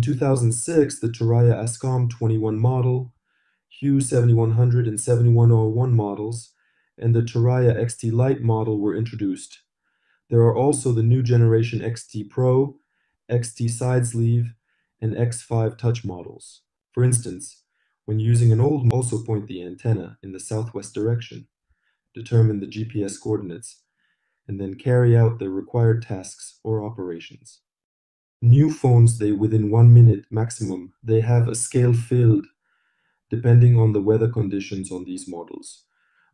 2006, the Thuraya Ascom 21 model, Hughes 7100 and 7101 models, and the Thuraya XT Lite model were introduced. There are also the new generation XT Pro, XT SatSleeve, and X5 Touch models. For instance, when using an old also point the antenna in the southwest direction, determine the GPS coordinates, and then carry out the required tasks or operations. New phones, they within one minute maximum, they have a scale filled depending on the weather conditions on these models.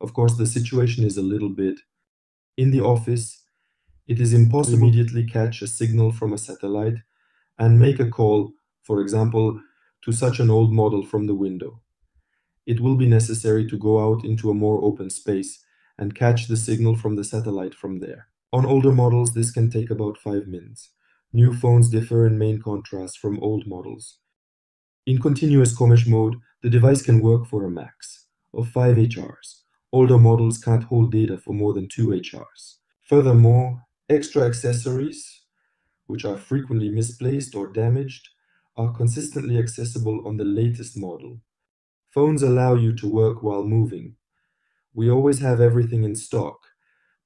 Of course, the situation is a little bit in the office, it is impossible to immediately catch a signal from a satellite and make a call, for example, to such an old model from the window. It will be necessary to go out into a more open space and catch the signal from the satellite from there. On older models, this can take about 5 minutes. New phones differ in main contrast from old models. In continuous COMES mode, the device can work for a max of 5 HRs. Older models can't hold data for more than 2 HRs. Furthermore, extra accessories, which are frequently misplaced or damaged, are consistently accessible on the latest model. Phones allow you to work while moving. We always have everything in stock,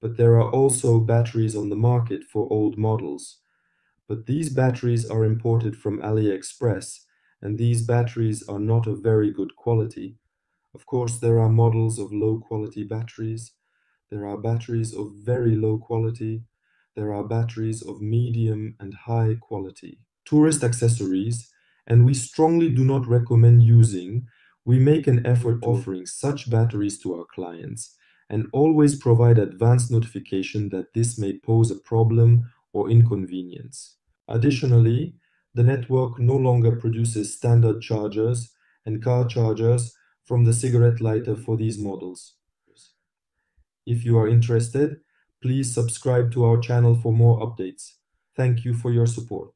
but there are also batteries on the market for old models. But these batteries are imported from AliExpress, and these batteries are not of very good quality. Of course, there are models of low quality batteries. There are batteries of very low quality. There are batteries of medium and high quality tourist accessories, and we strongly do not recommend using, we make an effort offering such batteries to our clients and always provide advance notification that this may pose a problem or inconvenience. Additionally, the network no longer produces standard chargers and car chargers from the cigarette lighter for these models. If you are interested, please subscribe to our channel for more updates. Thank you for your support.